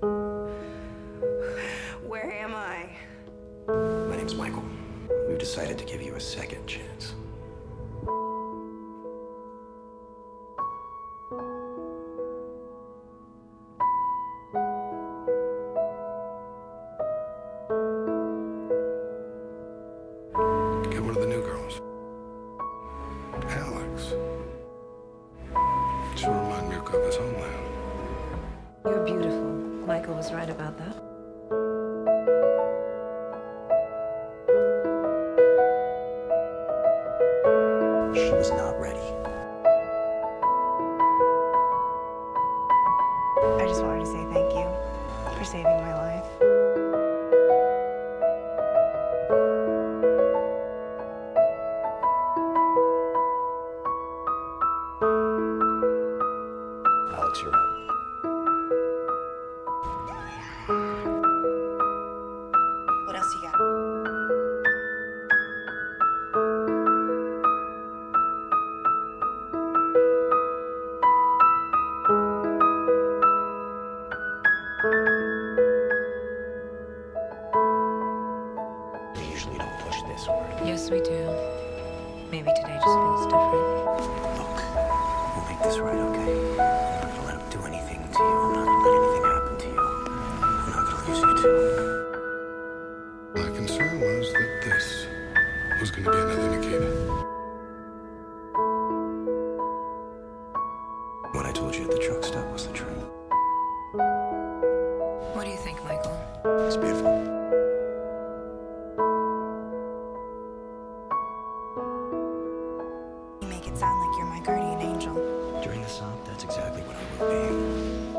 Where am I? My name's Michael. We've decided to give you a second chance. Get one of the new girls. Alex. To remind me of his homeland. You're beautiful. Michael was right about that. She was not ready. I just wanted to say thank you for saving my life. Alex, you're up. We usually don't push this word. Yes, we do. Maybe today just feels different. Look, we'll make this right, okay? I'm not gonna let him do anything to you. I'm not gonna let anything happen to you. I'm not gonna lose you too. My concern was that this was going to be another Nikita. What I told you at the truck stop was the truth. It's beautiful. You make it sound like you're my guardian angel. During the song, that's exactly what I will be.